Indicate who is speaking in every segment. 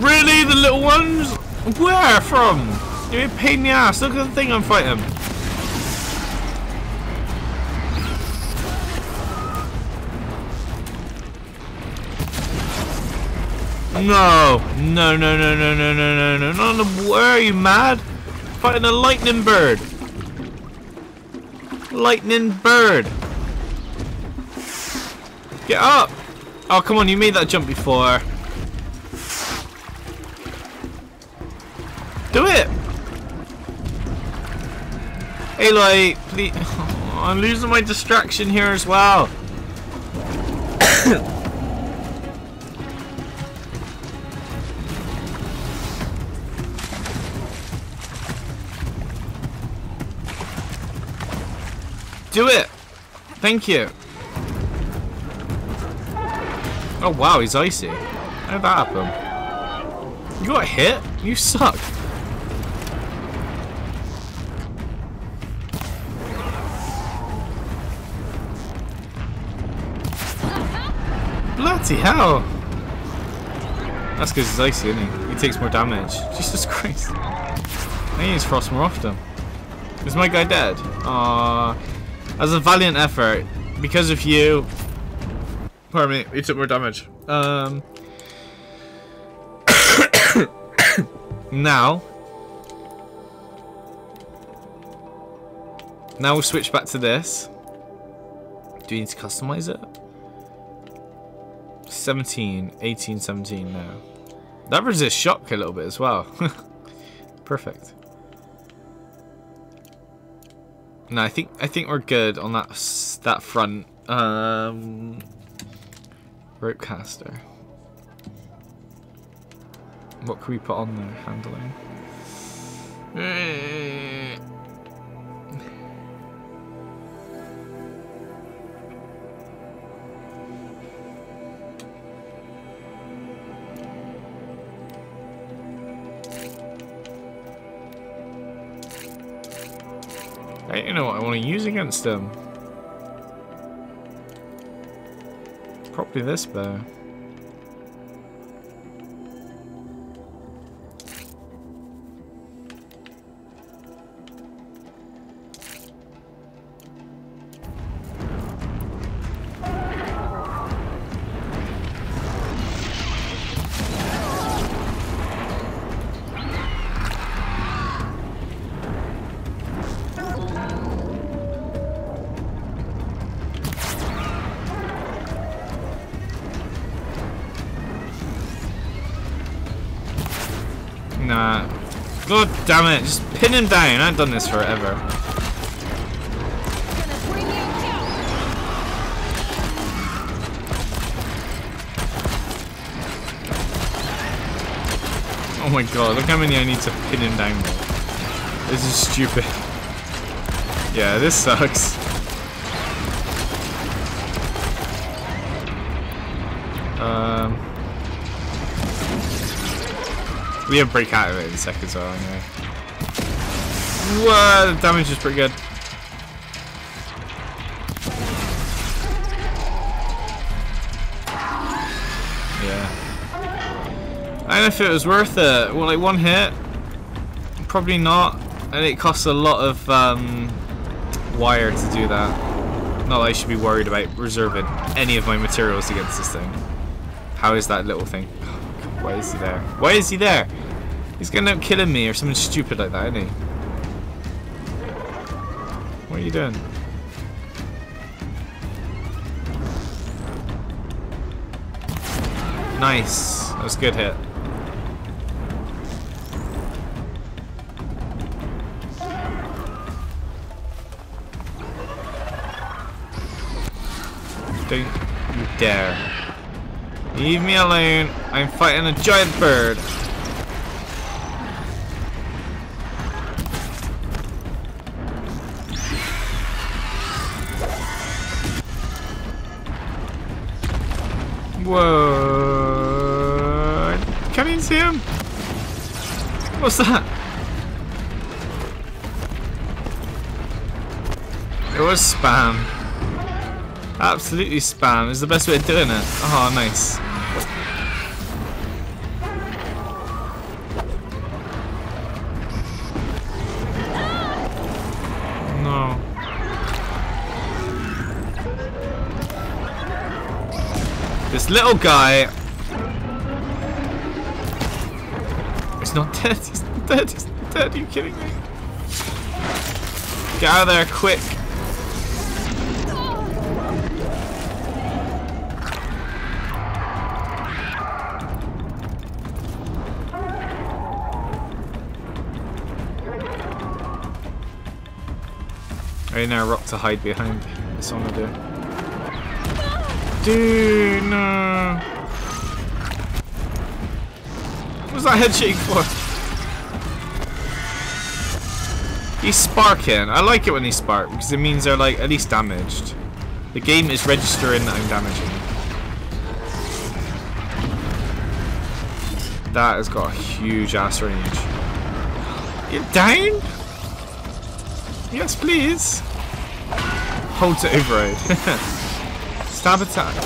Speaker 1: Really? The little ones? Where from? You're a pain in the ass. Look at the thing I'm fighting. No. No, no, no, no, no, no, no, no. Not in the... Where are you, mad? Fighting a lightning bird. Lightning bird. Get up. Oh, come on. You made that jump before. Do it. Aloy, please. Oh, I'm losing my distraction here as well. Do it! Thank you. Oh wow, he's icy. How did that happen? You got hit? You suck. Bloody hell! That's because he's icy, isn't he? He takes more damage. Jesus Christ. I need to frost more often. Is my guy dead? Aww. As a valiant effort, because of you. Pardon me, he took more damage. Um. now. Now we'll switch back to this. Do we need to customize it? 17, 18, 17 now. That resists shock a little bit as well. Perfect. No, I think I think we're good on that that front. Um, rope caster. What can we put on there? Handling. Eh. I don't know what I want to use against him. do this, but. Damn it, just pin him down. I've done this forever. Oh my god, look how many I need to pin him down. This is stupid. Yeah, this sucks. Um... We have break out of it in a second, so anyway. The damage is pretty good. Yeah. I don't know if it was worth it. Well, like one hit, probably not, and it costs a lot of um, wire to do that. Not that I should be worried about reserving any of my materials against this thing. How is that little thing? Why is he there? Why is he there? He's gonna end up killing me or something stupid like that, isn't he? You doing? Nice. That was a good hit. Don't you dare. Leave me alone. I'm fighting a giant bird. Can you see him? What's that? It was spam. Absolutely spam is the best way of doing it. Oh, nice. Little guy... It's not dead, he's not dead, he's not dead, are you kidding me? Get out of there, quick! Need a rock to hide behind. That's all I'm. Dude, no. What was that head for? He's sparking. I like it when he spark because it means they're like at least damaged. The game is registering that I'm damaging. That has got a huge ass range. You're down? Yes, please. Hold to override. Stab attack.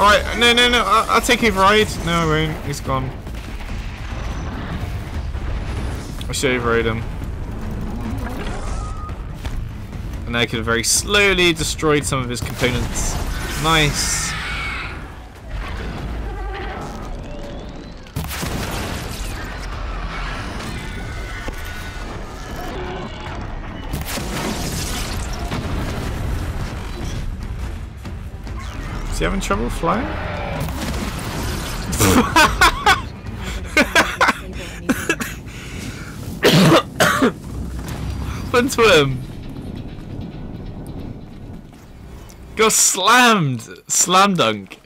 Speaker 1: Alright, no, no, no. I'll, I'll, take override. No, I won't. He's gone. I should have override him. And I could have very slowly destroyed some of his components. Nice. He having trouble flying? happened to him? Got slammed! Slam dunk.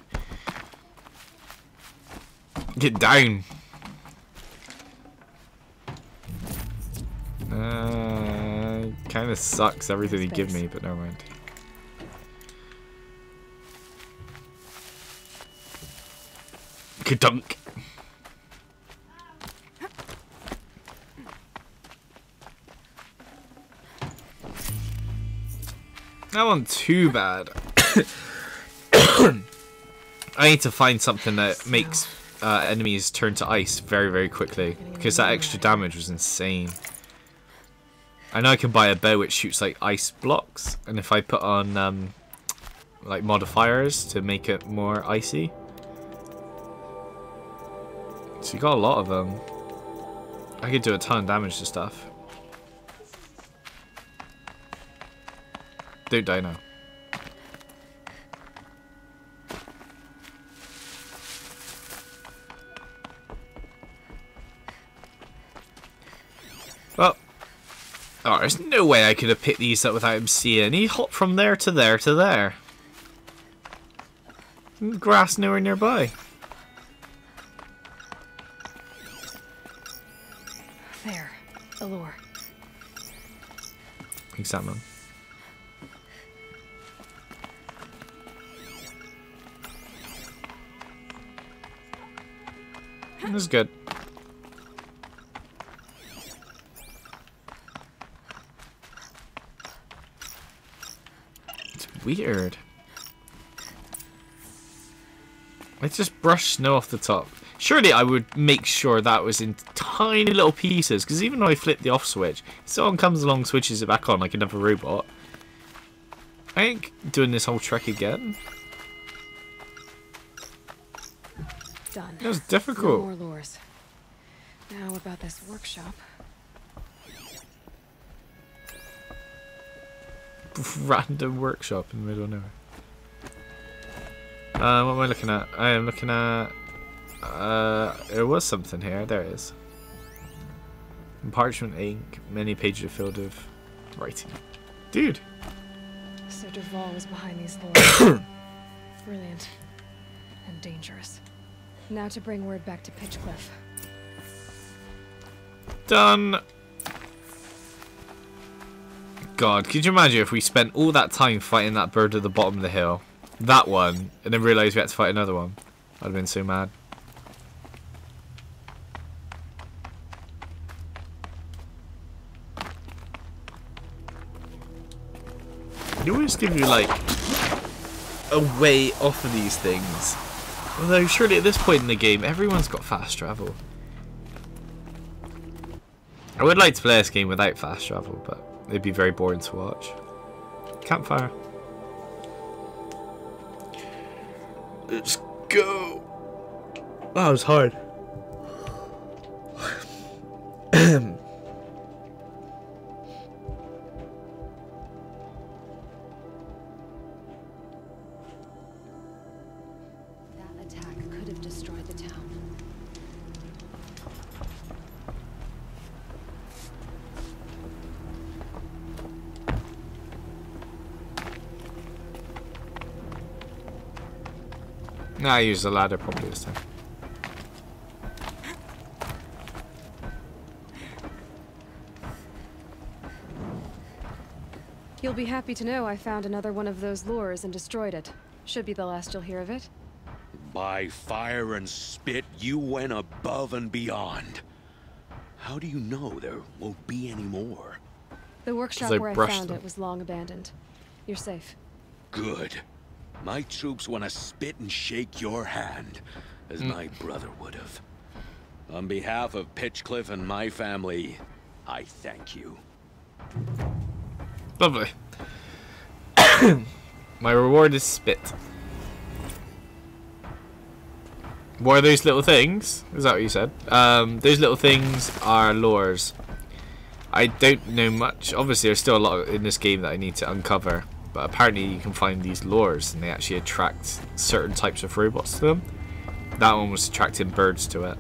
Speaker 1: Get down. Uh, kind of sucks everything he give me, but never mind. Kadunk. That wasn't too bad. I need to find something that makes uh, enemies turn to ice very, very quickly. Because that extra damage was insane. I know I can buy a bow which shoots like ice blocks. And if I put on um, like modifiers to make it more icy. So you got a lot of them. I could do a ton of damage to stuff. Don't die now. Well, oh, there's no way I could have picked these up without him seeing. He hopped from there to there to there. Grass nowhere nearby.
Speaker 2: The lure.
Speaker 1: Examine. This is good. It's weird. I just brushed snow off the top. Surely I would make sure that was in tiny little pieces, because even though I flip the off switch, if someone comes along switches it back on like another robot. I ain't doing this whole trek again.
Speaker 2: Done.
Speaker 1: It was
Speaker 2: No
Speaker 1: difficult.
Speaker 2: more lures. Now about this workshop.
Speaker 1: random workshop in the middle of nowhere. Uh, what am I looking at? I am looking at. Uh, there was something here. There it is. Parchment ink, many pages filled with writing. Dude,
Speaker 2: So Dervahl was behind these lures. Brilliant. And dangerous. Now to bring word back to Pitchcliff.
Speaker 1: done. God, could you imagine if we spent all that time fighting that bird at the bottom of the hill, that one, and then realised we had to fight another one? I'd have been so mad. Always give you like a way off of these things. Although surely at this point in the game, everyone's got fast travel. I would like to play this game without fast travel, but it'd be very boring to watch. Campfire. Let's go. That was hard. Nah, I use the ladder probably this time.
Speaker 2: You'll be happy to know I found another one of those lures and destroyed it. Should be the last you'll hear of it.
Speaker 3: By fire and spit, you went above and beyond. How do you know there won't be any more?
Speaker 2: The workshop where I
Speaker 1: brushed
Speaker 2: found
Speaker 1: them.
Speaker 2: it was long abandoned. You're safe.
Speaker 3: Good. My troops want to spit and shake your hand, as my brother would have. On behalf of Pitchcliff and my family, I thank you.
Speaker 1: Lovely. My reward is spit. What are those little things? Is that what you said? Um, those little things are lures. I don't know much. Obviously, there's still a lot in this game that I need to uncover. But apparently, you can find these lures, and they actually attract certain types of robots to them. That one was attracting birds to it.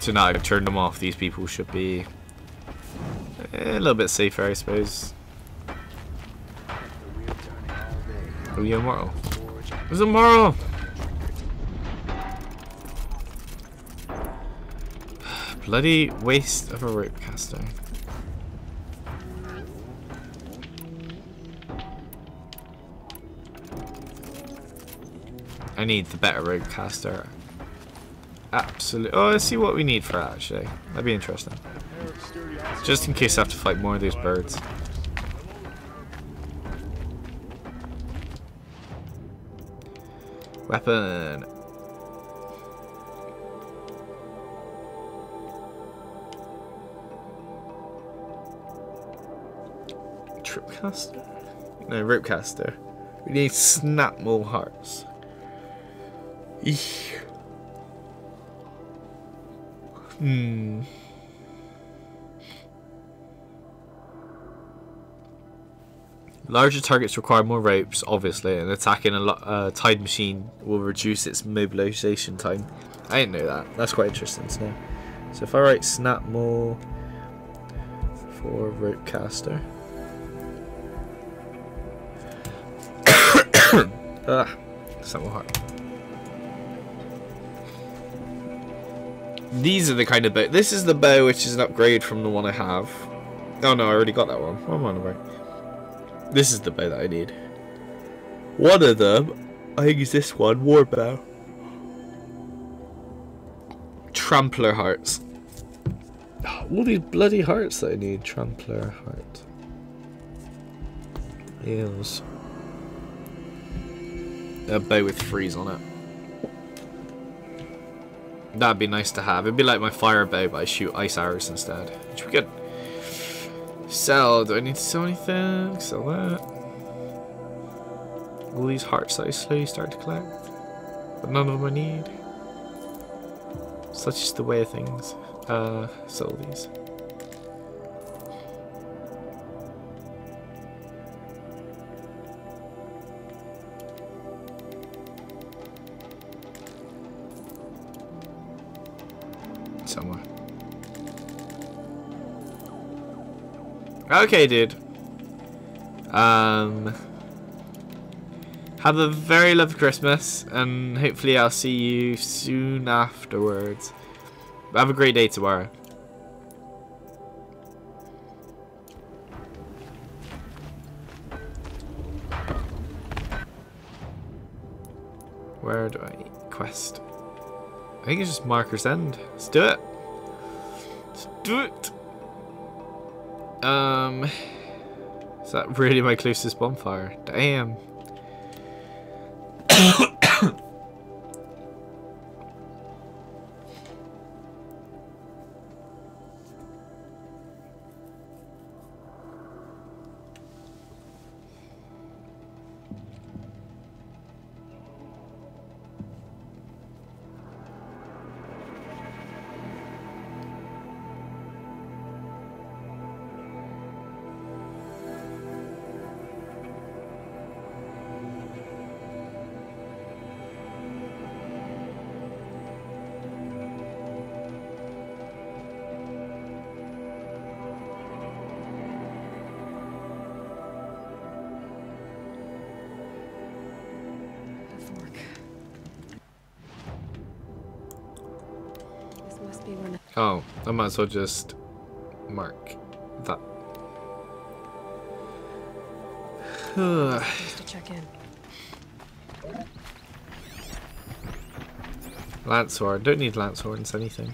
Speaker 1: So now I've turned them off. These people should be Eh, a little bit safer, I suppose. Are you immortal? Who's immortal? Bloody waste of a rope caster. I need the better rope caster. Absolutely. Oh, let's see what we need for that, actually. That'd be interesting. Just in case I have to fight more of these birds. Weapon. Tripcaster? No, ropecaster. We need Snapmaw hearts. Eek. Hmm. Larger targets require more ropes, obviously, and attacking a uh, tied machine will reduce its mobilization time. I didn't know that. That's quite interesting to know. So if I write Snapmaw for rope caster. ah, Snapmaw heart. These are the kind of bow. This is the bow which is an upgrade from the one I have. Oh no, I already got that one. What am I on about? This is the bow that I need. One of them, I think is this one, war bow. Trampler hearts. All these bloody hearts that I need. Trampler heart. Eels. A bow with freeze on it. That'd be nice to have. It'd be like my fire bow, but I shoot ice arrows instead. Which be good. Sell. Do I need to sell anything? Sell that. All these hearts that I slowly start to collect. But none of them I need. Such is the way of things. Uh, sell these. Okay, dude. Um, have a very lovely Christmas, and hopefully I'll see you soon afterwards. Have a great day tomorrow. Where do I quest? I think it's just Maker's End. Let's do it. Let's do it. Um, Is that really my closest bonfire? Damn. Might as well just mark that.
Speaker 2: To check in.
Speaker 1: lance sword. Don't need Lancehorns, anything.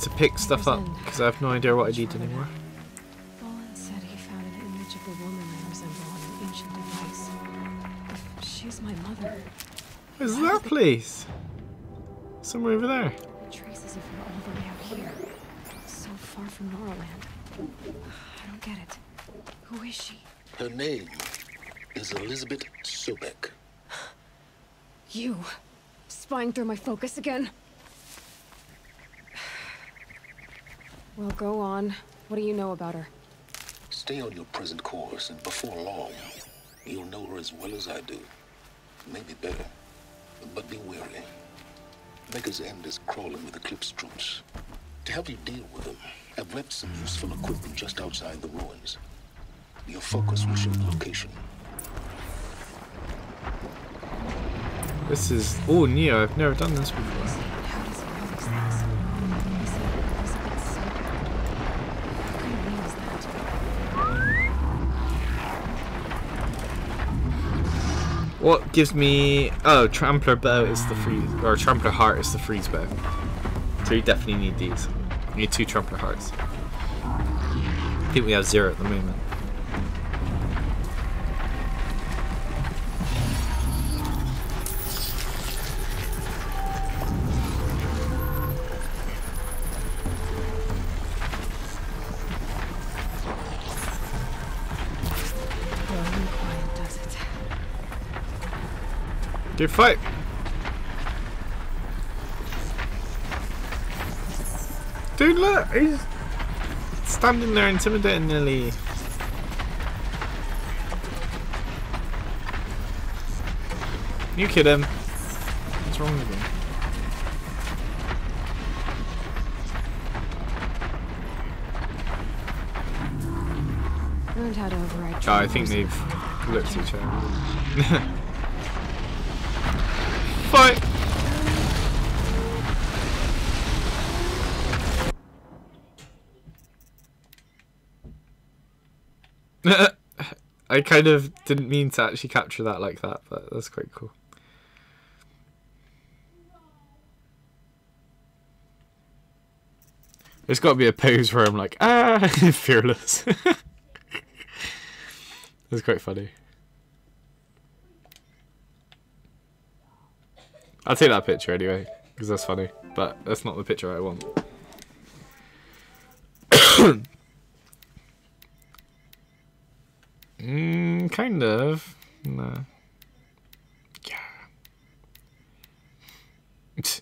Speaker 1: Need to pick stuff up because I have no idea what I need anymore.
Speaker 2: Olin said he found an image of a woman I resemble on an ancient device. If she's my mother,
Speaker 1: Where's that place? Somewhere over there.
Speaker 2: traces of her all the way out here. So far from Norland. I don't get it. Who is she?
Speaker 4: Her name is Elizabeth Sobeck.
Speaker 2: You! Spying through my focus again? Well, go on. What do you know about her?
Speaker 4: Stay on your present course, and before long, you'll know her as well as I do. Maybe better. But be wary. Maker's End is crawling with Eclipse troops. To help you deal with them, I've left some useful equipment just outside the ruins. Your focus will show the location.
Speaker 1: This is oh new. I've never done this before.
Speaker 2: What
Speaker 1: gives me oh trampler bow is the freeze or trampler heart is the freeze bow. So you definitely need these. You need two trampler hearts. I think we have zero at the moment. Good fight. Dude, look, he's standing there intimidating Lily. You kid him. What's wrong with him?
Speaker 2: Learned how to override
Speaker 1: Oh, I think they've looked at each other. I kind of didn't mean to actually capture that like that, but that's quite cool. There's got to be a pose where I'm like, ah, fearless. That's quite funny. I'll take that picture anyway, because that's funny. But that's not the picture I want. mm, kind of. No. Yeah.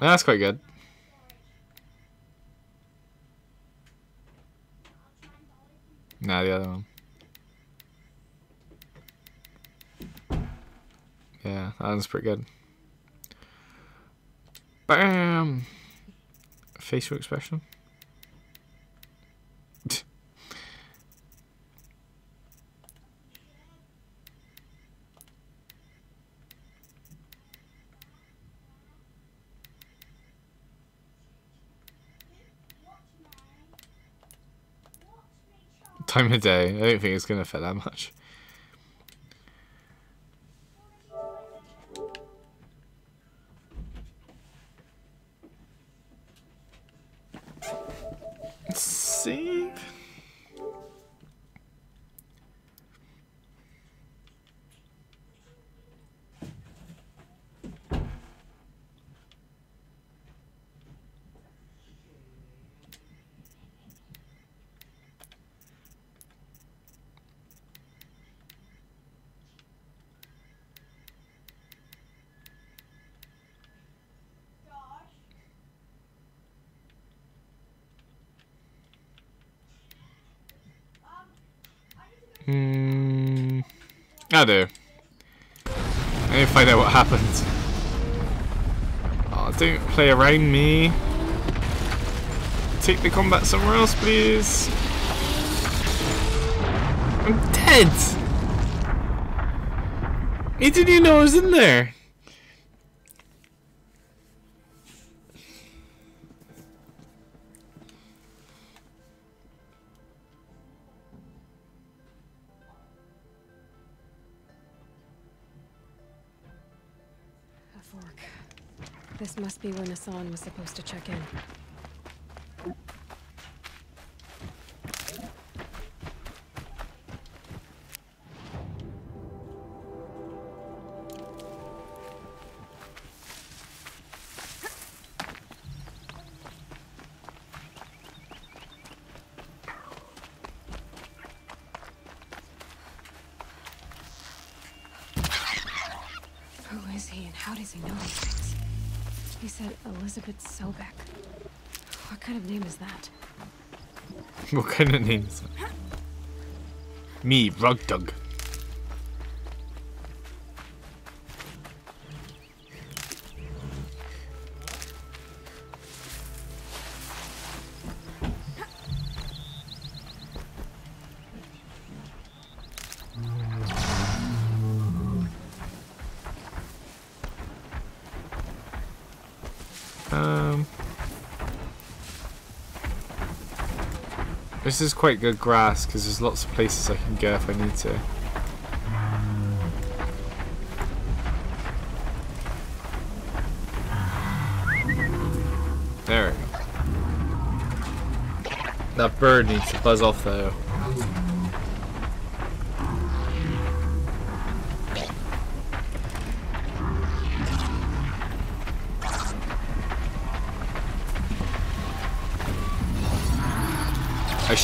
Speaker 1: That's quite good. Nah, the other one. Yeah, that was pretty good. Bam! Facial expression. Time of day. I don't think it's going to affect that much. Do. I need to find out what happened. Oh, don't play around me. Take the combat somewhere else, please. I'm dead! He didn't even know I was in there.
Speaker 2: Must be where Nassan was supposed to check in. Elizabeth Sobeck. What kind of name is that?
Speaker 1: What kind of name is that? Me, Rugdug. This is quite good grass because there's lots of places I can go if I need to. There. That bird needs to buzz off though.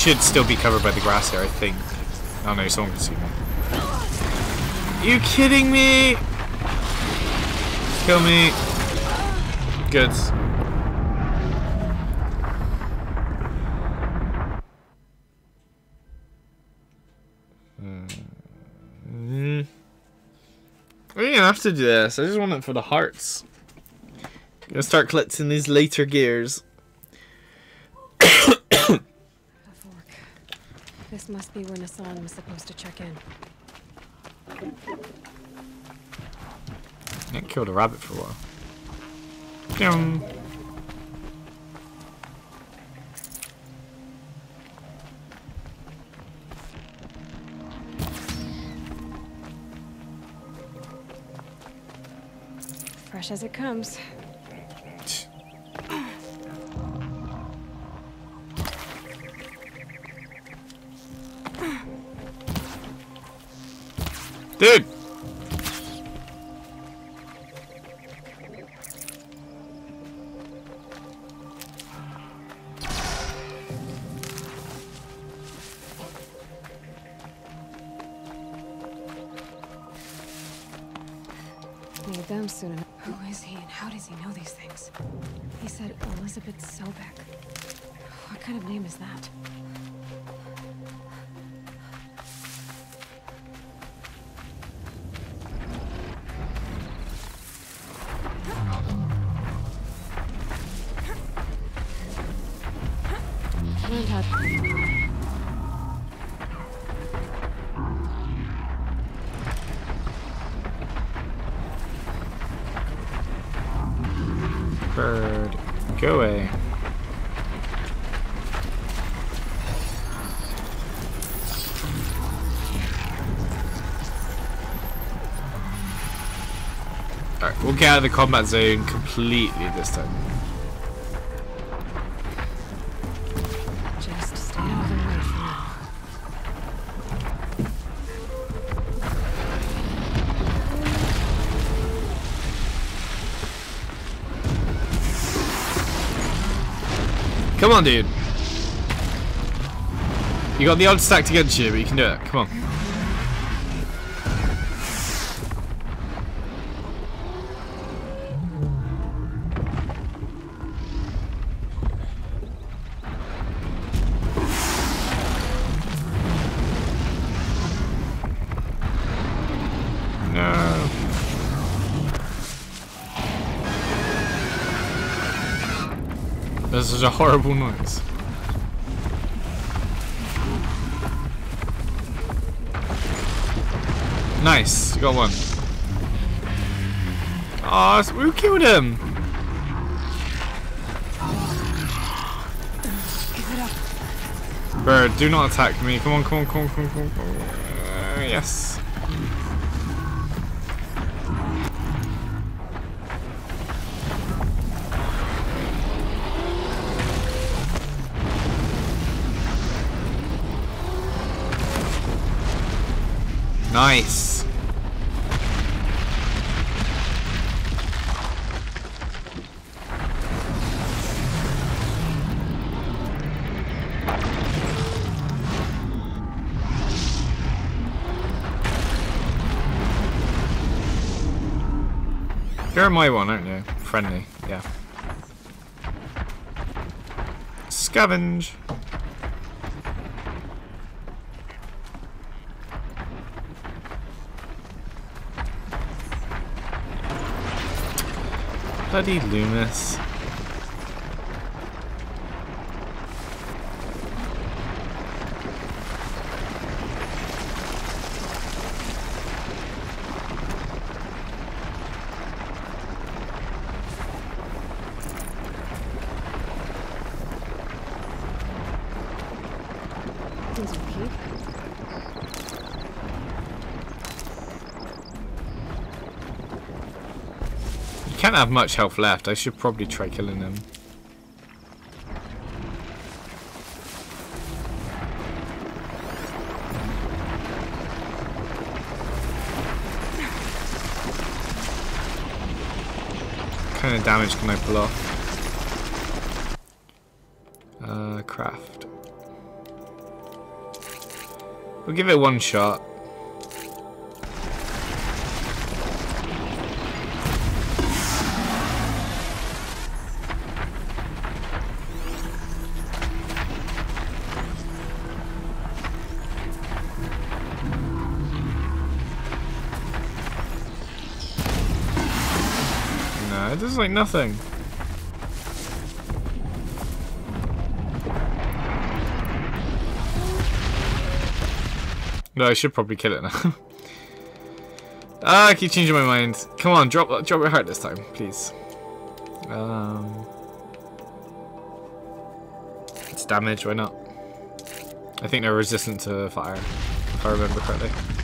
Speaker 1: Should still be covered by the grass here, I think. Oh no, someone can see me. You kidding me? Kill me. Good. Mm. I didn't have to do this. I just want it for the hearts. I'm Gonna start collecting these later gears.
Speaker 2: A fork. This must be where Nassan was supposed to check in.
Speaker 1: I killed a rabbit for a while. Pyong.
Speaker 2: Fresh as it comes.
Speaker 1: Dude!
Speaker 2: Need them soon enough. Who is he and how does he know these things? He said Elizabeth Sobeck. What kind of name is that?
Speaker 1: Get out of the combat zone completely this time.
Speaker 2: Just stay out of the way for now.
Speaker 1: Come on, dude. You got the odds stacked against you, but you can do it. Come on. This is a horrible noise. Nice, got one. Oh, we killed him. Bird, do not attack me. Come on, come on, come on, come on, come on. Come on. Uh, yes. Nice. You're my one, aren't you? Friendly, yeah. Scavenge. Bloody Loomis. Can't have much health left. I should probably try killing him. What kind of damage can I pull off? Uh, craft. We'll give it one shot. Nothing. No, I should probably kill it now. ah, I keep changing my mind. Come on, drop drop your heart this time, please. Um, it's damage. Why not? I think they're resistant to fire, if I remember correctly.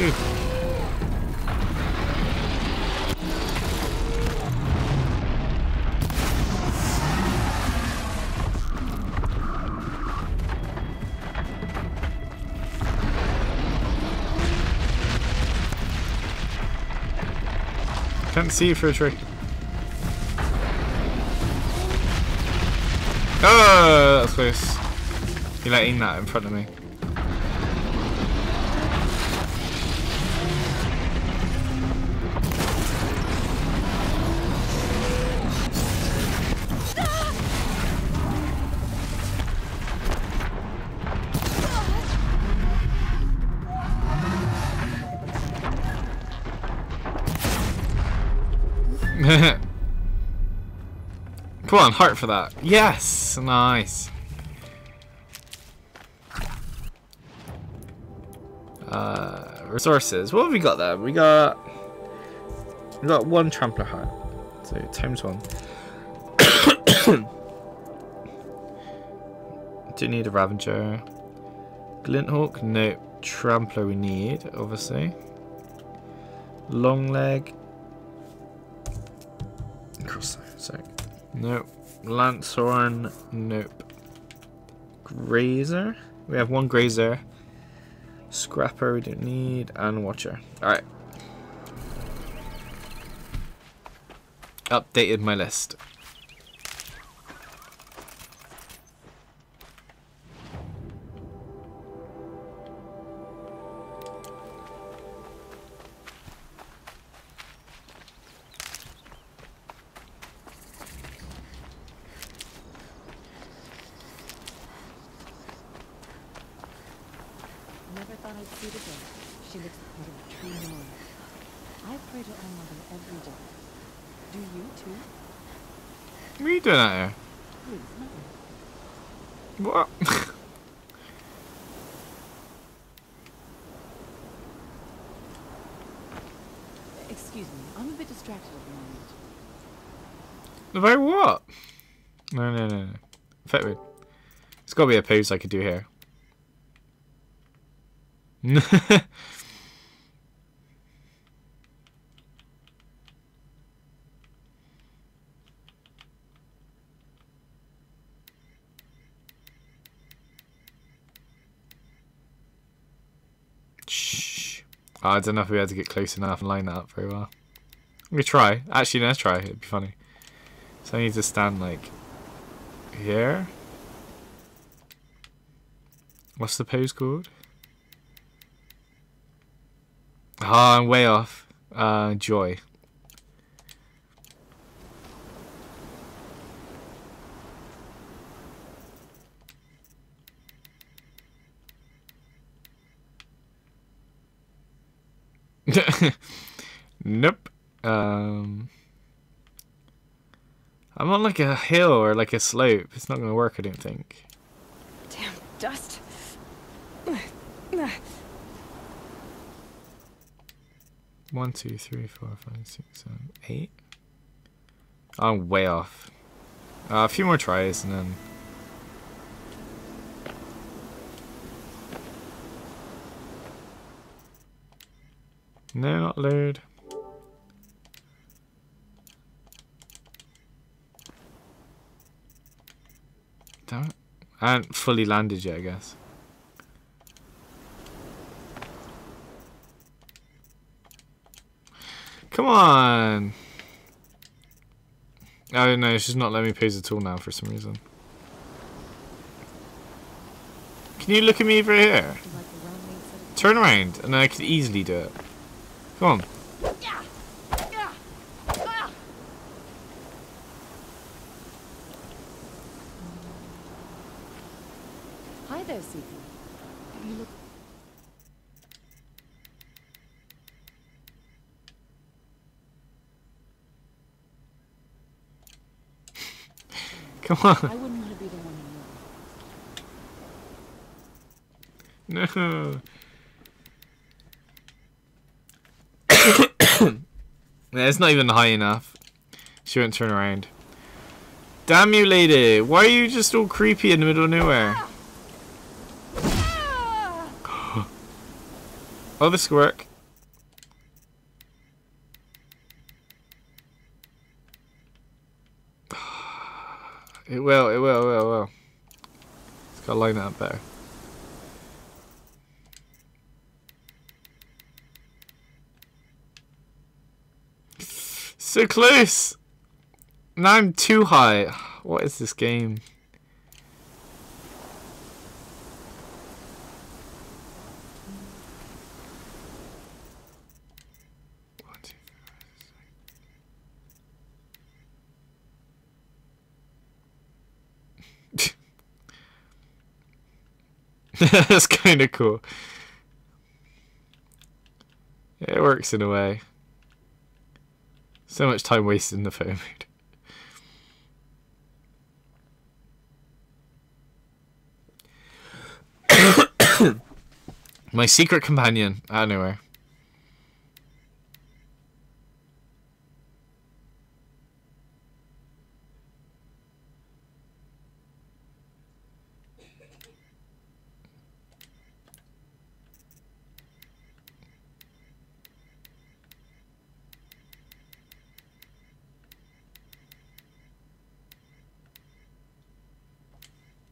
Speaker 1: Dude. Can't see you for a tree. Oh, ah, that's close. You're letting that in front of me. Come on, heart for that. Yes! Nice. Uh, resources. What have we got there? We got... We got one trampler heart. So, times one. Do need a Ravager. Glinthawk? No. Trampler we need, obviously. Long leg. Cross sorry. Nope. Lancehorn? Nope. Grazer? We have one Grazer. Scrapper we don't need. And Watcher. Alright. Updated my list. What are you doing out here? What?
Speaker 5: Excuse me, I'm a bit distracted at the moment.
Speaker 1: About what? No, no, no, no. Fetwood. There's got to be a pose I could do here. Shh. Oh, I don't know if we had to get close enough and line that up very well. We try. Actually, no, let's try. It'd be funny. So I need to stand like here. What's the pose called? Ah, I'm way off. Uh, joy. nope. Um, I'm on like a hill or like a slope. It's not gonna work, I don't think.
Speaker 2: Damn dust.
Speaker 1: One, two, three, four, five, six, seven, eight. I'm way off. Uh, a few more tries and then. No, not load. Damn it. I haven't fully landed yet, I guess. Come on! Oh no, she's not letting me pose at all now for some reason. Can you look at me over here? Turn around, and I could easily do it. Come on.
Speaker 5: Hi there, Seeker. You look
Speaker 1: Come on.
Speaker 5: I wouldn't want to be the one in love.
Speaker 1: No. Yeah, it's not even high enough. She won't turn around. Damn you, lady! Why are you just all creepy in the middle of nowhere? oh, this work. It will, it will, it will, it will. It's got to line that up better. So close! Now I'm too high. What is this game? That's kind of cool. It works in a way. So much time wasted in the photo mode. My secret companion. Anyway.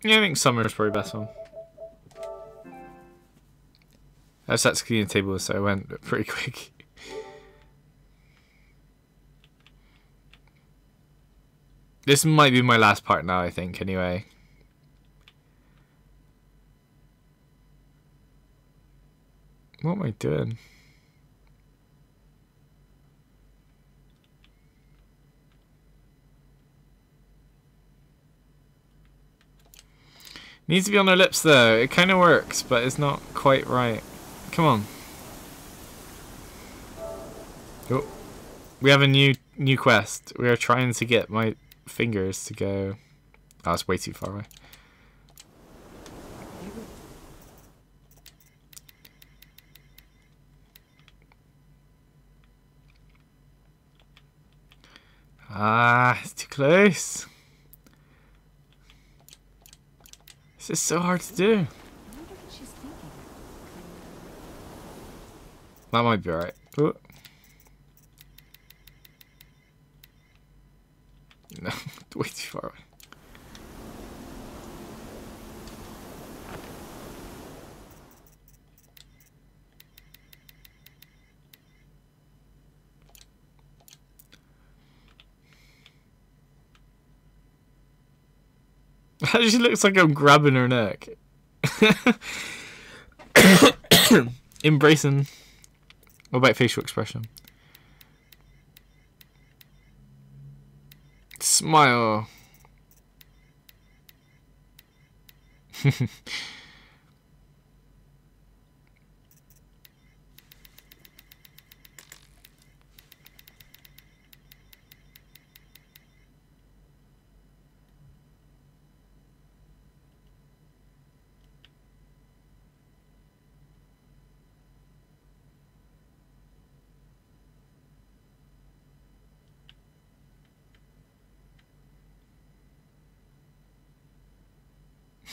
Speaker 1: Yeah, I think summer is probably best one. I to clean the table, so I went pretty quick. This might be my last part now, I think, anyway. What am I doing? Needs to be on their lips though. It kind of works, but it's not quite right. Come on. Oh. We have a new new quest. We are trying to get my fingers to go. Oh, it's way too far away. Ah, it's too close. This is so hard to do. That might be alright. No, way too far away. she looks like I'm grabbing her neck. Embracing. What about facial expression? Smile.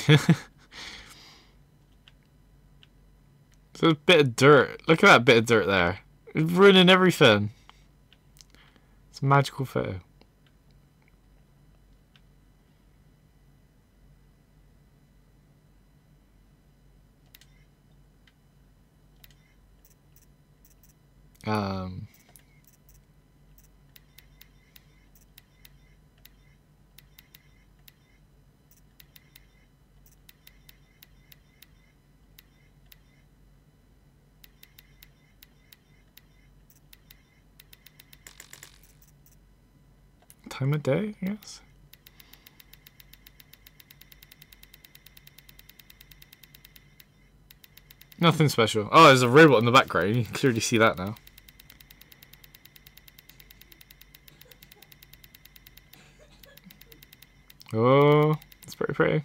Speaker 1: so a bit of dirt. Look at that bit of dirt there. It's ruining everything. It's a magical photo. Um time of day, I guess. Nothing special. Oh, there's a robot in the background. You can clearly see that now. Oh, it's pretty pretty.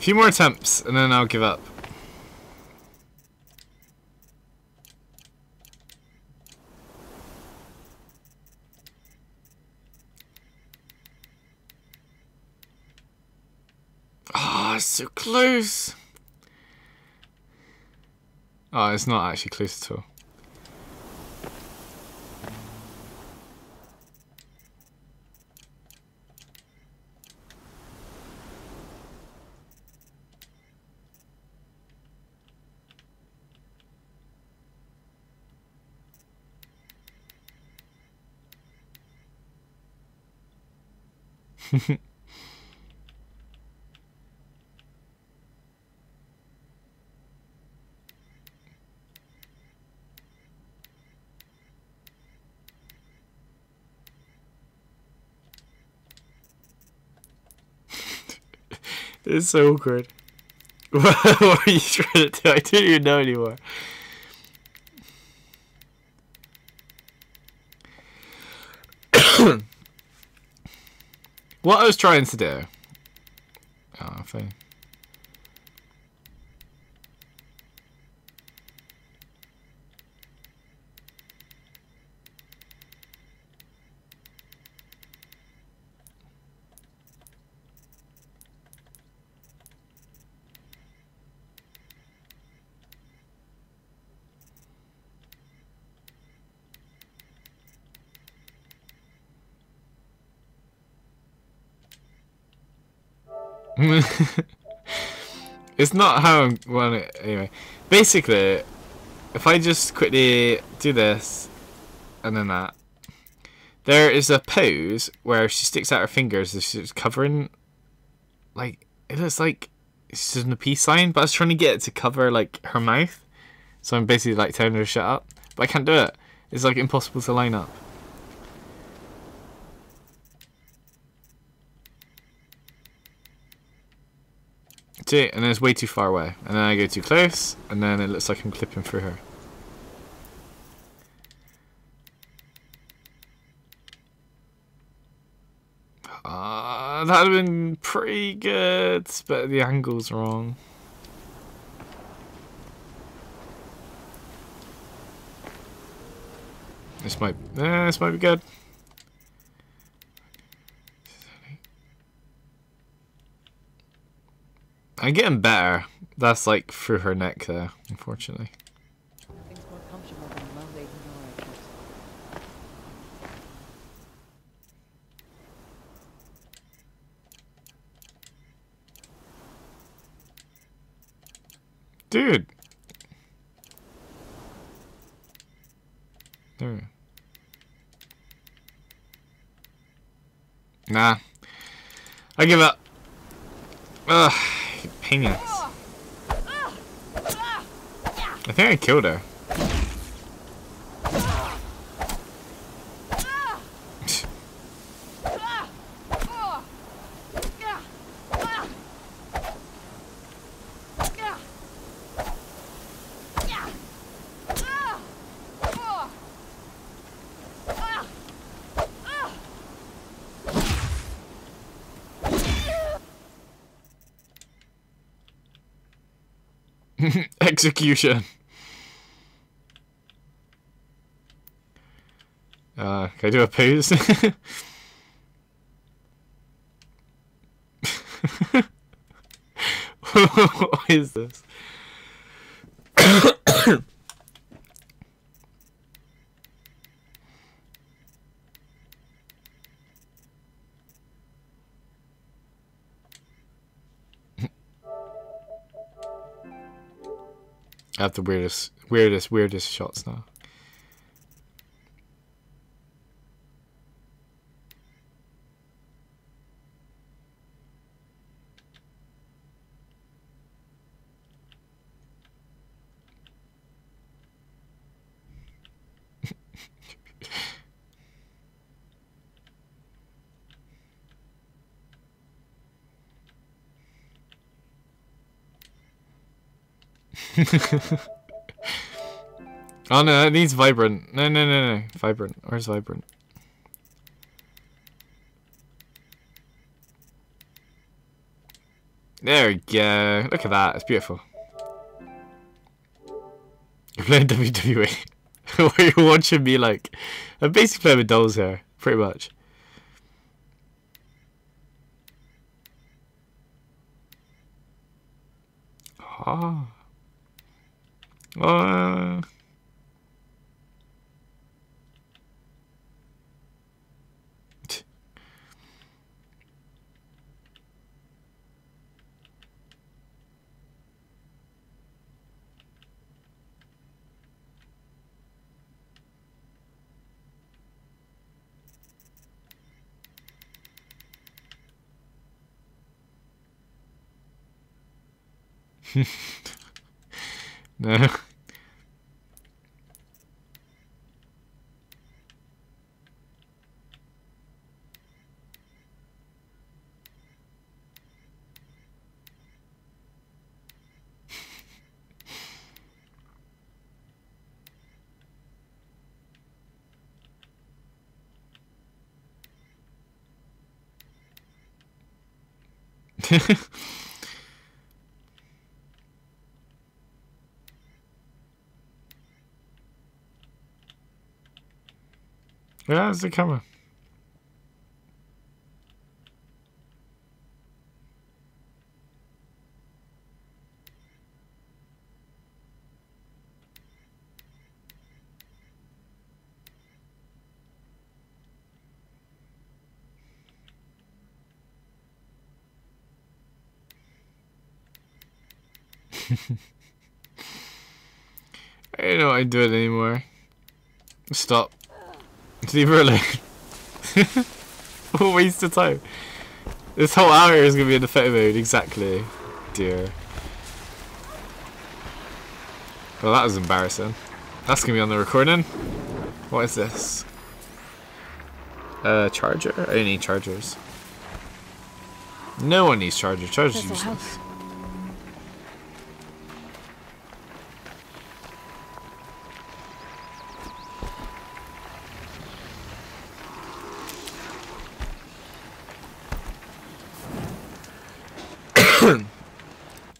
Speaker 1: A few more attempts, and then I'll give up. Ah, oh, so close. Oh, it's not actually close at all. It's so awkward. what are you trying to do? I don't even know anymore. what I was trying to do. Oh, fine. it's not how I'm well anyway. Basically, if I just quickly do this and then that, there is a pose where she sticks out her fingers as she's covering, like it looks like it's just a peace sign, but I was trying to get it to cover like her mouth, so I'm basically like telling her to shut up, but I can't do it. It's like impossible to line up. See, and then it's way too far away. And then I go too close, and then it looks like I'm clipping through her. Uh, that would have been pretty good, but the angle's wrong. This might, eh, this might be good. I'm getting better. That's like through her neck there, unfortunately. Dude. There. Nah. I give up. Ugh, I think I killed her. Execution. Uh, can I do a pose? what is this? I have the weirdest, weirdest, weirdest shots now. oh no, it needs vibrant. No, no, no, no. Vibrant. Where's vibrant? There we go. Look at that. It's beautiful. You're playing WWE. what are you watching me like? I'm basically playing with dolls here. Pretty much. Ah. Uh, Heh yeah, it's the camera. I don't know I do it anymore. Stop. Leave her alone. what a waste of time. This whole hour is gonna be in the photo mode, exactly. Dear. Well, that was embarrassing. That's gonna be on the recording. What is this? Uh, charger? I need chargers. No one needs chargers. Chargers useless.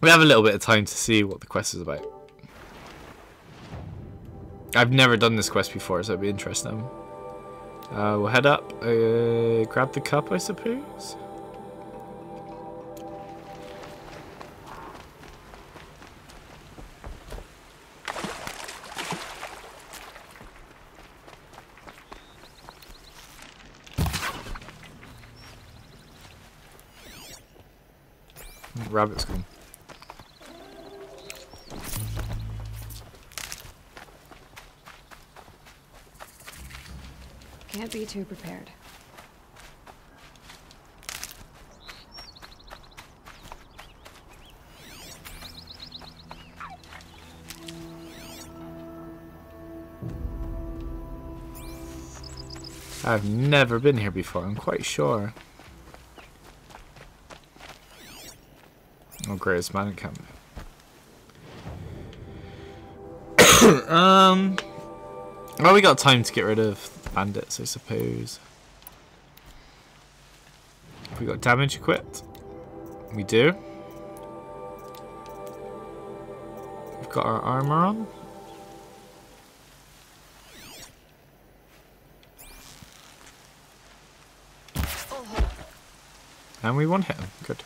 Speaker 1: we have a little bit of time to see what the quest is about. I've never done this quest before, so it'd be interesting. Uh, we'll head up, uh, grab the cup, I suppose. Rabbit's gone.
Speaker 2: Be too prepared.
Speaker 1: I've never been here before, I'm quite sure. Oh, greatest man camp. um. Well, we got time to get rid of bandits, I suppose. We got damage equipped. We do. We've got our armor on. And we one hit him. Good.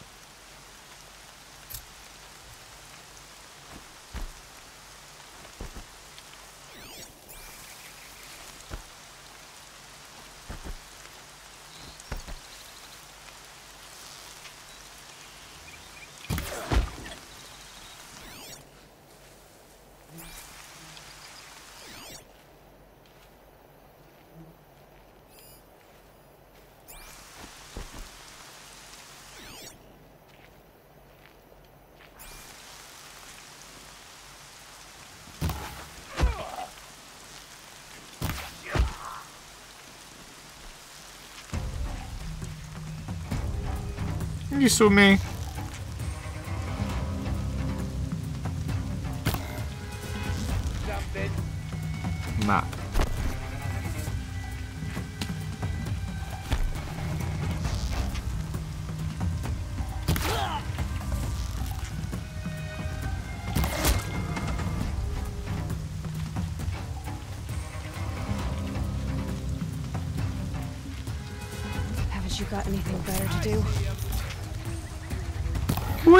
Speaker 1: You saw me. Map.
Speaker 2: Haven't you got anything better to do?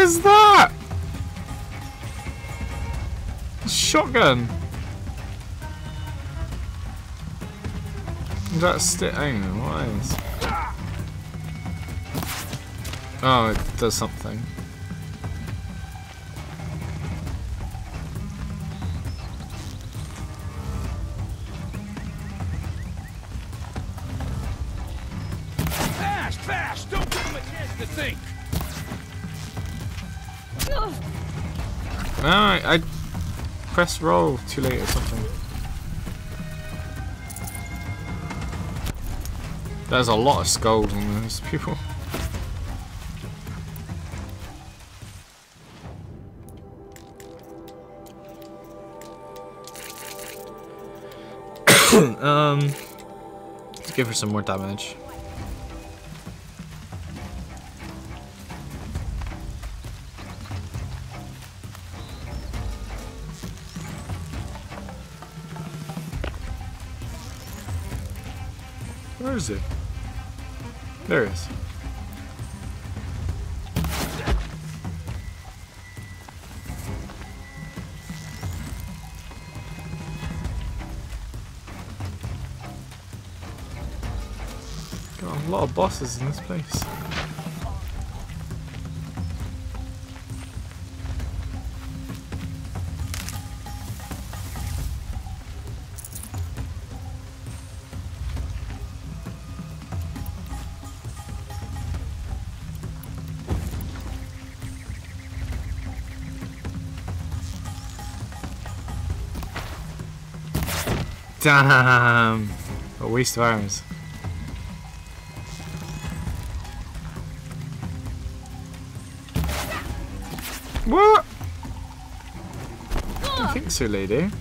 Speaker 1: Is that? Shotgun. Is that stick? Hang on, what is? Oh, it does something. Roll too late or something. There's a lot of skulls on those people. um, let's give her some more damage. There he is. Got a lot of bosses in this place. A waste of arms. What? I think so, lady.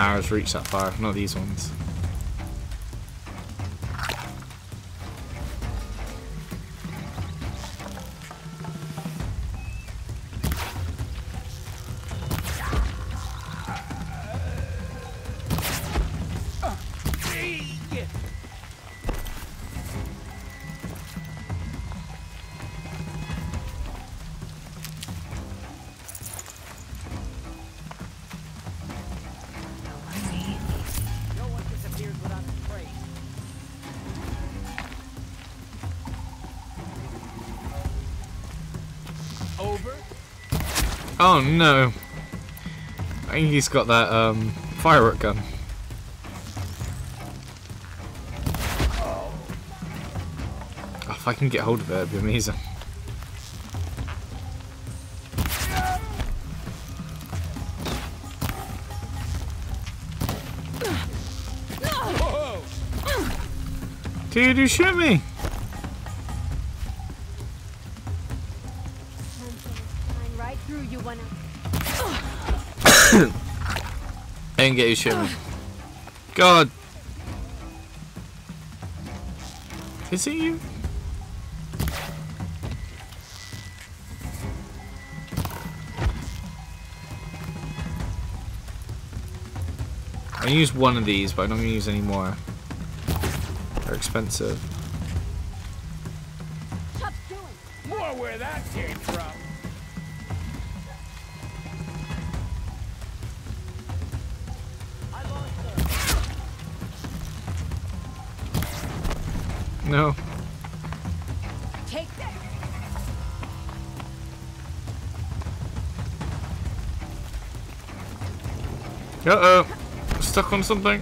Speaker 1: Mara's reached that far, not these ones. Oh no. I think he's got that um, firework gun. Oh, if I can get hold of it, it'd be amazing. Dude, you shoot me! Didn't get you shoot me. God! Is it you? I used one of these, but I'm not going to use any more. They're expensive.
Speaker 6: More where that came from.
Speaker 1: Uh oh. Stuck on something.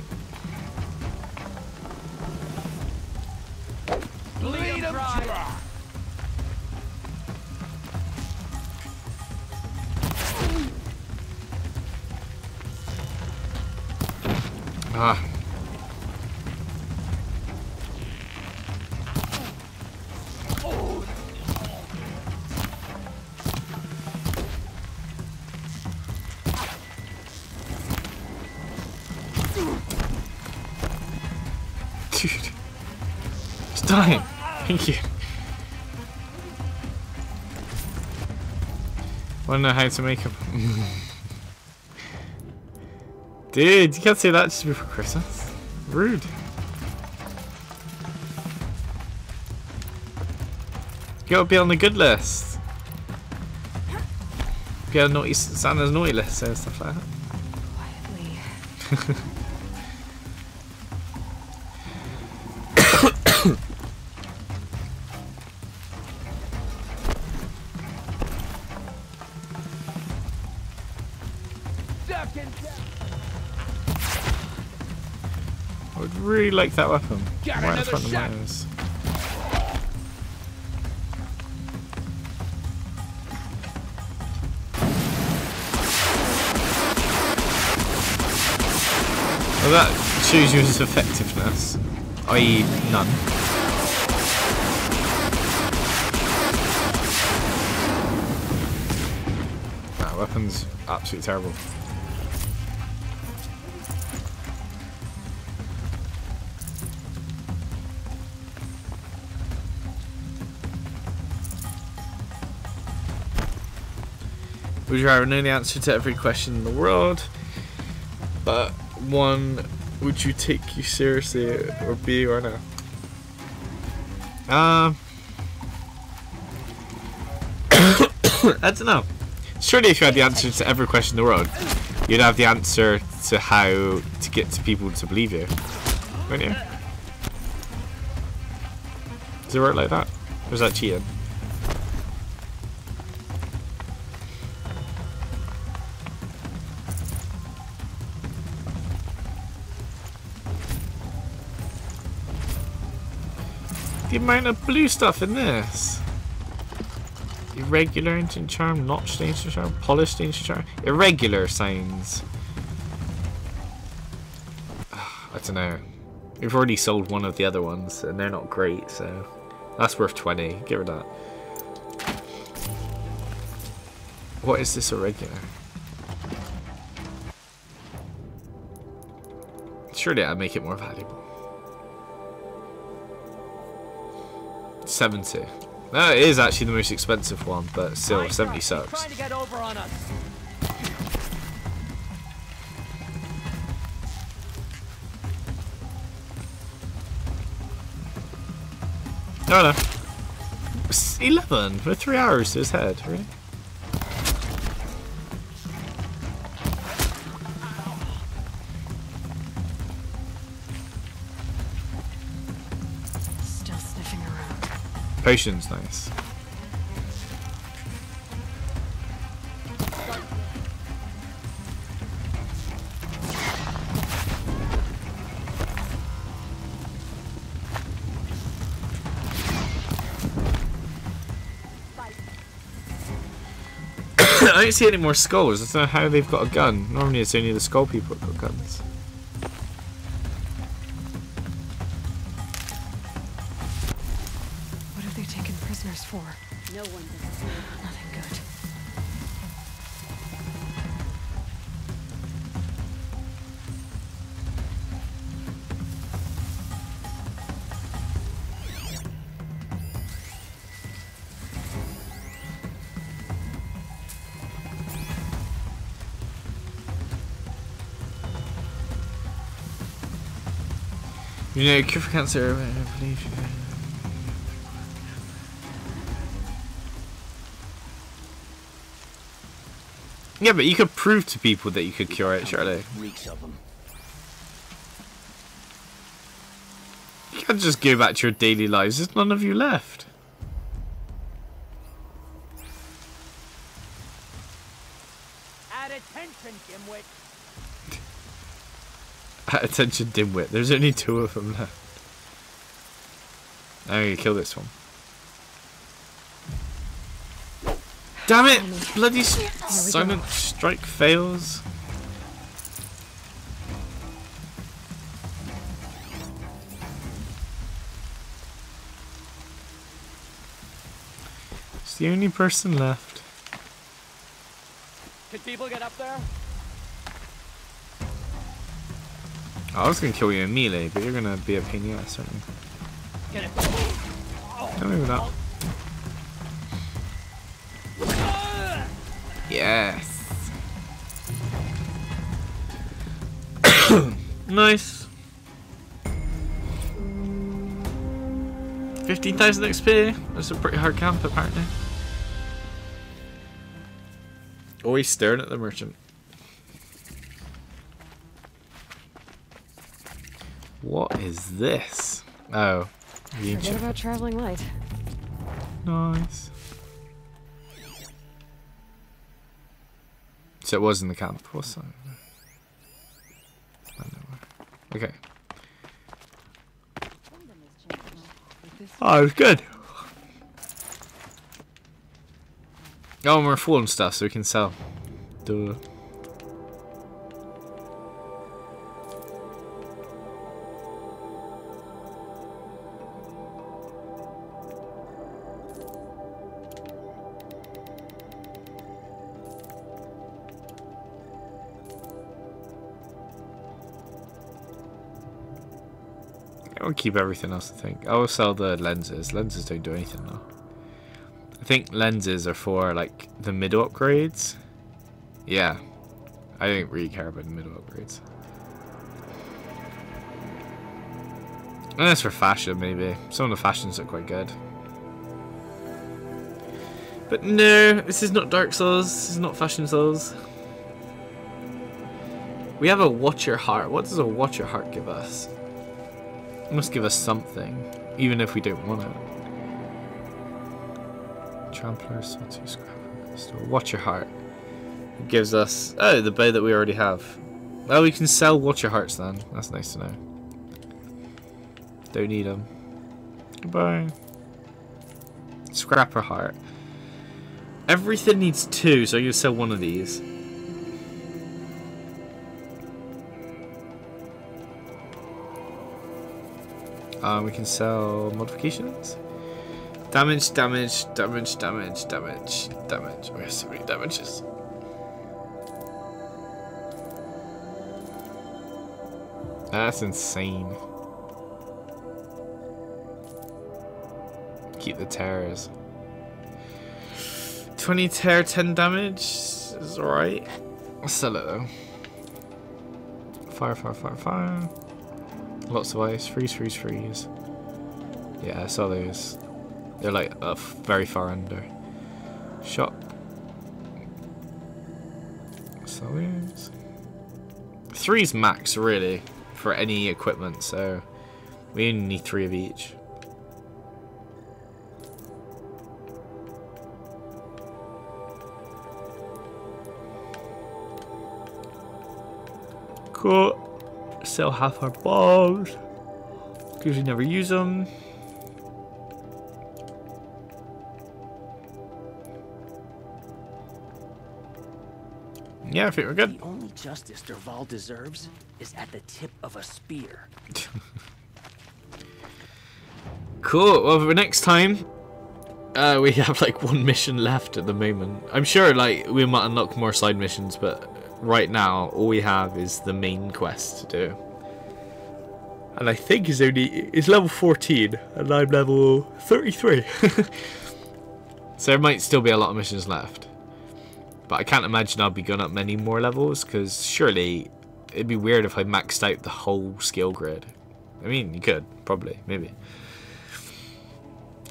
Speaker 1: Wanna know how to make a Dude, you can't say that just before Christmas. Rude. You gotta be on the good list. Be on naughty Santa's naughty list and stuff like that.
Speaker 2: Quietly.
Speaker 1: really like that weapon.
Speaker 3: Got
Speaker 1: right in front of my nose. Well, that shows you its effectiveness, i.e., none. That weapon's absolutely terrible. Would you rather know the answer to every question in the world, but one, would you take you seriously, or B or no? Um, I don't know. Surely, if you had the answer to every question in the world, you'd have the answer to how to get to people to believe you, wouldn't you? Does it work like that? Or is that cheating? The amount of blue stuff in this. Irregular ancient charm, notched ancient charm, polished ancient charm. Irregular signs. I don't know. We've already sold one of the other ones, and they're not great, so that's worth 20. Give her that. What is this irregular? Surely I'd make it more valuable. 70. No, it is actually the most expensive one, but still,
Speaker 6: My
Speaker 1: 70
Speaker 6: God, he's
Speaker 1: sucks.
Speaker 6: Trying to get over on us.
Speaker 1: No, no. It's 11 for three hours to his head, really? Potion's nice. I don't see any more skulls. I don't know how they've got a gun. Normally it's only the skull people that got guns. Know, cure for cancer. I believe you. Yeah, but you could prove to people that you could cure it, surely.
Speaker 3: Reeks of them.
Speaker 1: You can't just go back to your daily lives. There's none of you left.
Speaker 6: At attention, dimwit.
Speaker 1: Attention, dimwit. There's only two of them left. I'm gonna kill this one. Damn it! Bloody silent strike fails. It's the only person left.
Speaker 6: Can people get up there?
Speaker 1: I was gonna kill you in melee, but you're gonna be a pain in the ass, aren't you?
Speaker 6: Get it.
Speaker 1: No, maybe not. Yes. nice. 15,000 XP. That's a pretty hard camp, apparently. Always staring at the merchant. this? Oh. The
Speaker 2: Forget about traveling light.
Speaker 1: Nice. So it was in the camp or something. Okay. Oh, it was good. Oh, we're full and stuff, so we can sell. Duh. Keep everything else, I think. I will sell the lenses. Lenses don't do anything though. I think lenses are for like the middle upgrades. Yeah. I don't really care about the middle upgrades. Unless for fashion, maybe. Some of the fashions look quite good. But no, this is not Dark Souls. This is not Fashion Souls. We have a Watcher Heart. What does a Watcher Heart give us? It must give us something, even if we don't want it. Trampler, Sawtooth, Scrapper, Crystal. Watcher Heart. It gives us... Oh, the bow that we already have. Oh, we can sell Watcher Hearts then. That's nice to know. Don't need them. Goodbye. Scrapper Heart. Everything needs two, so to sell one of these. Uh, we can sell modifications. Damage, damage, damage, damage, damage, damage. We have so many damages. That's insane. Keep the terrors. 20 tear, 10 damage is alright. I'll sell it though. Fire, fire, fire, fire. Lots of ice. Freeze, freeze, freeze. Yeah, I saw those. They're like very far under. Shop. Sell these. Three's max, really, for any equipment, so we only need three of each. Cool. Sell half our bombs. Because we never use them. Yeah, I think we're good.
Speaker 6: The only justice Dervahl deserves is at the tip of a spear.
Speaker 1: Cool. Well, for next time, uh, we have like one mission left at the moment. I'm sure like we might unlock more side missions, but right now all we have is the main quest to do. And I think he's only it's level 14, and I'm level 33. so there might still be a lot of missions left. But I can't imagine I'll be going up many more levels, because surely it'd be weird if I maxed out the whole skill grid. I mean, you could, probably, maybe.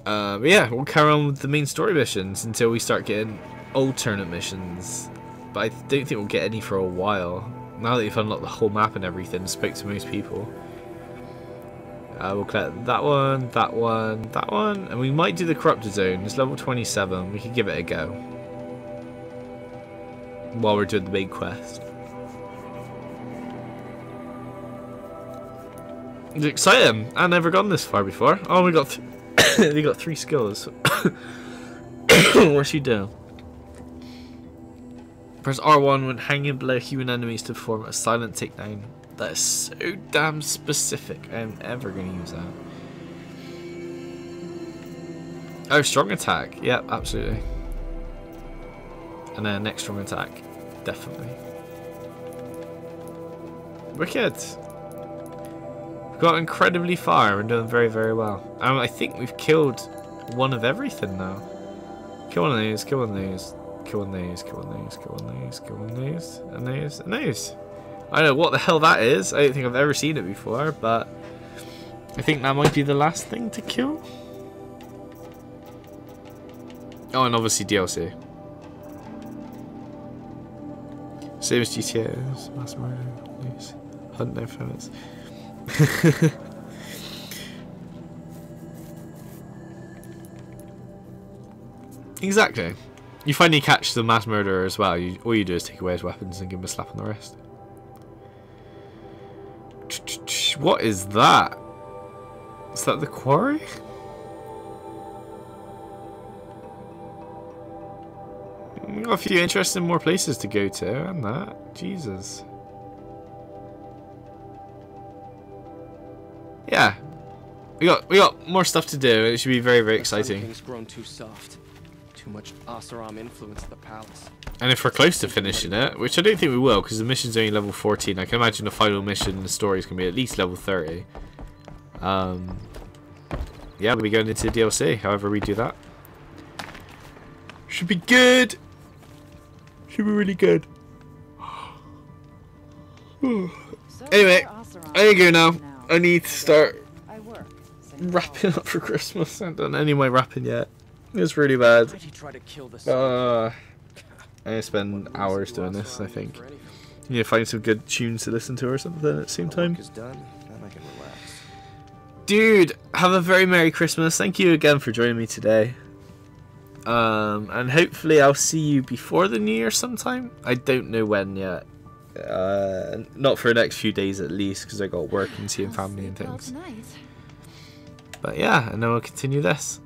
Speaker 1: Uh, but yeah, we'll carry on with the main story missions until we start getting alternate missions. But I don't think we'll get any for a while. Now that you've unlocked the whole map and everything, spoke to most people. Uh, we'll collect that one, that one, that one, and we might do the corrupted zone. It's level 27. We could give it a go while we're doing the big quest. It's exciting. I've never gone this far before. Oh, we got we got three skills. What's she do? Press R1 when hanging below human enemies to perform a silent takedown. That is so damn specific. I'm ever going to use that. Oh, strong attack. Yep, absolutely. And then next strong attack. Definitely. Wicked. We've got incredibly far and doing very, very well. Um, I think we've killed one of everything now. Kill one of these, kill one of these, kill one of these, kill one of these, kill one of these, kill one of these, and these, and these. I don't know what the hell that is. I don't think I've ever seen it before, but I think that might be the last thing to kill. Oh, and obviously DLC. Same as GTA, Mass Murder, Hunt No Phones. exactly. You finally catch the mass murderer as well. You, all you do is take away his weapons and give him a slap on the wrist. What is that? Is that the quarry? Got a few interesting more places to go to and that. Jesus. Yeah. We got we got more stuff to do. It should be very, very exciting.
Speaker 7: Grown too soft. Too much Oseram the palace.
Speaker 1: And if we're close to finishing it, which I don't think we will, because the mission's only level 14, I can imagine the final mission, the story is going to be at least level 30. Um, yeah, we'll be going into DLC, however we do that. Should be good! Should be really good. Anyway, I gotta go now.
Speaker 5: now.
Speaker 1: I need to start
Speaker 5: I work. so
Speaker 1: wrapping up for Christmas. I haven't done any of my wrapping yet. It's really bad.
Speaker 7: Why'd he try to kill the
Speaker 1: Uh, I'm gonna spend hours doing this, I think. You need to find some good tunes to listen to or something at the same time.
Speaker 7: Work is done. Then I can relax.
Speaker 1: Dude, have a very Merry Christmas. Thank you again for joining me today. Um, and hopefully I'll see you before the new year sometime. I don't know when yet. Uh, not for the next few days at least, because I got work and seeing family and things. But yeah, and then we'll continue this.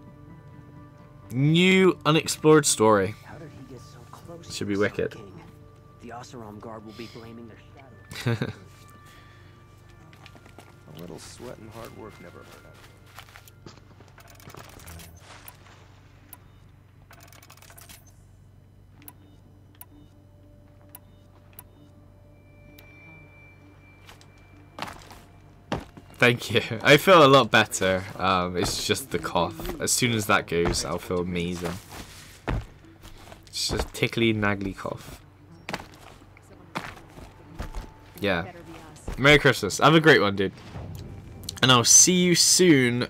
Speaker 1: New unexplored story. Should be wicked.
Speaker 6: The Oseram guard will be blaming their shadow.
Speaker 7: A little sweat and hard work never hurt.
Speaker 1: Thank you. I feel a lot better. Um, it's just the cough. As soon as that goes, I'll feel amazing. It's just tickly, naggly cough. Yeah. Merry Christmas. Have a great one, dude. And I'll see you soon